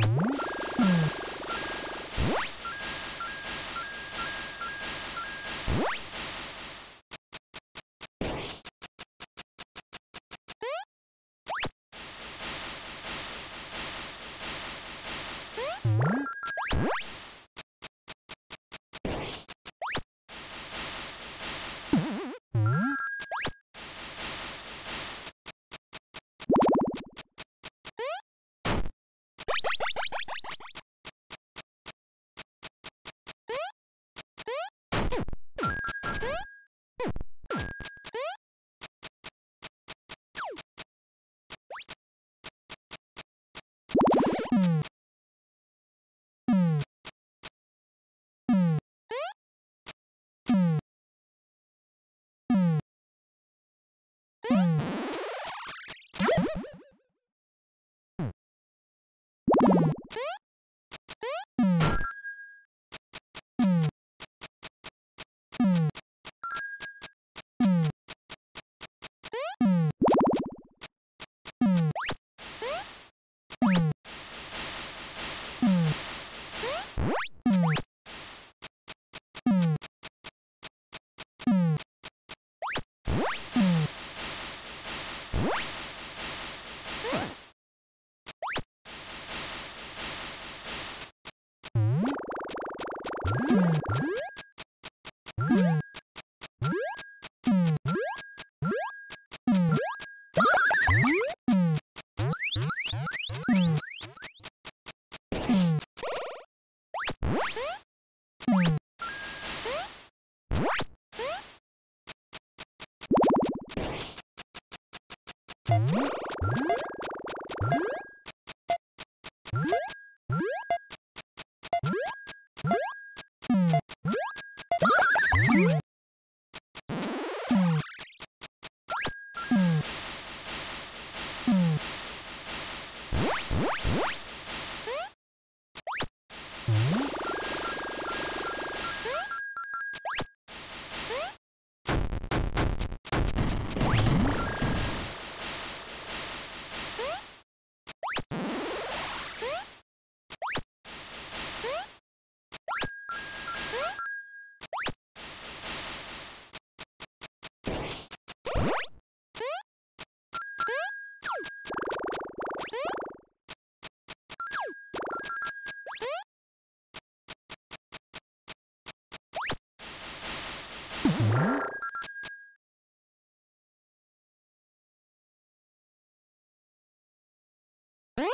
you you Ah!